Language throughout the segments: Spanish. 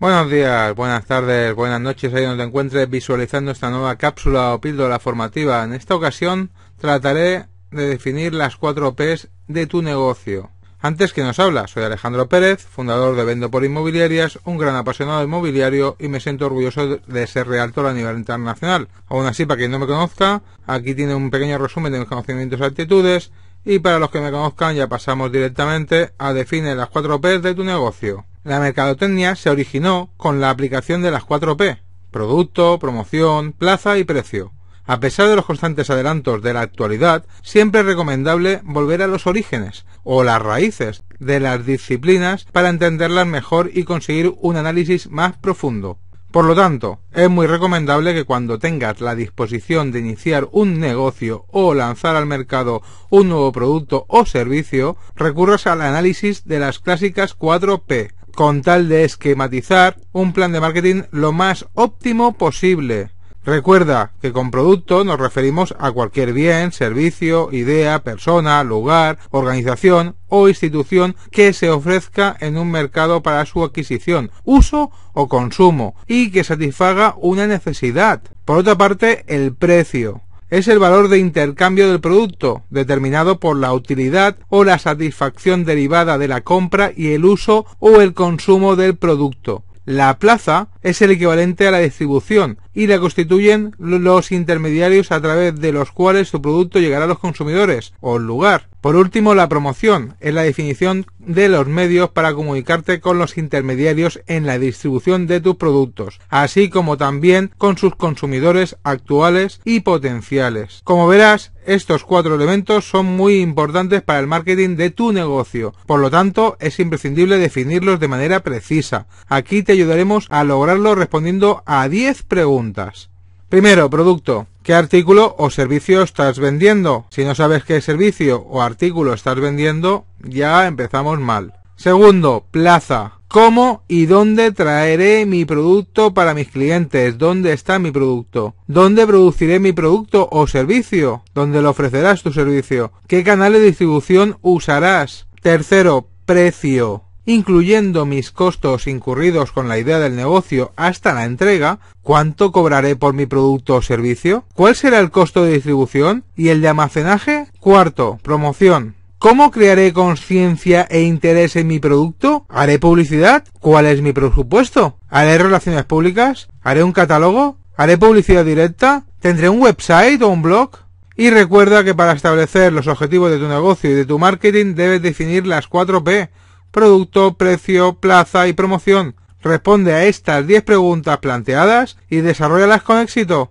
Buenos días, buenas tardes, buenas noches, ahí donde te encuentres visualizando esta nueva cápsula o píldora formativa. En esta ocasión trataré de definir las cuatro P's de tu negocio. Antes que nos habla, soy Alejandro Pérez, fundador de Vendo por Inmobiliarias, un gran apasionado inmobiliario y me siento orgulloso de ser realtor a nivel internacional. Aún así, para quien no me conozca, aquí tiene un pequeño resumen de mis conocimientos y actitudes y para los que me conozcan ya pasamos directamente a definir las cuatro P's de tu negocio. La mercadotecnia se originó con la aplicación de las cuatro P, producto, promoción, plaza y precio. A pesar de los constantes adelantos de la actualidad, siempre es recomendable volver a los orígenes o las raíces de las disciplinas para entenderlas mejor y conseguir un análisis más profundo. Por lo tanto, es muy recomendable que cuando tengas la disposición de iniciar un negocio o lanzar al mercado un nuevo producto o servicio, recurras al análisis de las clásicas 4P, con tal de esquematizar un plan de marketing lo más óptimo posible. Recuerda que con producto nos referimos a cualquier bien, servicio, idea, persona, lugar, organización o institución que se ofrezca en un mercado para su adquisición, uso o consumo y que satisfaga una necesidad. Por otra parte, el precio es el valor de intercambio del producto, determinado por la utilidad o la satisfacción derivada de la compra y el uso o el consumo del producto. La plaza es el equivalente a la distribución y la constituyen los intermediarios a través de los cuales su producto llegará a los consumidores o lugar. Por último, la promoción es la definición de los medios para comunicarte con los intermediarios en la distribución de tus productos, así como también con sus consumidores actuales y potenciales. Como verás, estos cuatro elementos son muy importantes para el marketing de tu negocio, por lo tanto es imprescindible definirlos de manera precisa. Aquí te ayudaremos a lograrlo respondiendo a 10 preguntas. Primero, producto. ¿Qué artículo o servicio estás vendiendo? Si no sabes qué servicio o artículo estás vendiendo, ya empezamos mal. Segundo, plaza. ¿Cómo y dónde traeré mi producto para mis clientes? ¿Dónde está mi producto? ¿Dónde produciré mi producto o servicio? ¿Dónde lo ofrecerás tu servicio? ¿Qué canal de distribución usarás? Tercero, precio incluyendo mis costos incurridos con la idea del negocio hasta la entrega, ¿cuánto cobraré por mi producto o servicio? ¿Cuál será el costo de distribución? ¿Y el de almacenaje? Cuarto, promoción. ¿Cómo crearé conciencia e interés en mi producto? ¿Haré publicidad? ¿Cuál es mi presupuesto? ¿Haré relaciones públicas? ¿Haré un catálogo? ¿Haré publicidad directa? ¿Tendré un website o un blog? Y recuerda que para establecer los objetivos de tu negocio y de tu marketing debes definir las 4 P producto, precio, plaza y promoción. Responde a estas 10 preguntas planteadas y desarrollalas con éxito.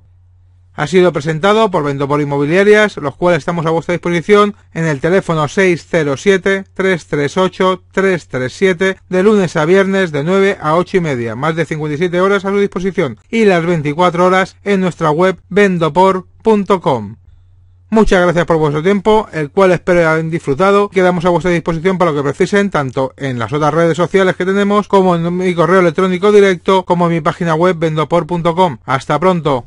Ha sido presentado por Vendopor Inmobiliarias, los cuales estamos a vuestra disposición en el teléfono 607-338-337 de lunes a viernes de 9 a 8 y media, más de 57 horas a su disposición y las 24 horas en nuestra web vendopor.com. Muchas gracias por vuestro tiempo, el cual espero hayan disfrutado. Quedamos a vuestra disposición para lo que precisen, tanto en las otras redes sociales que tenemos, como en mi correo electrónico directo, como en mi página web vendopor.com. Hasta pronto.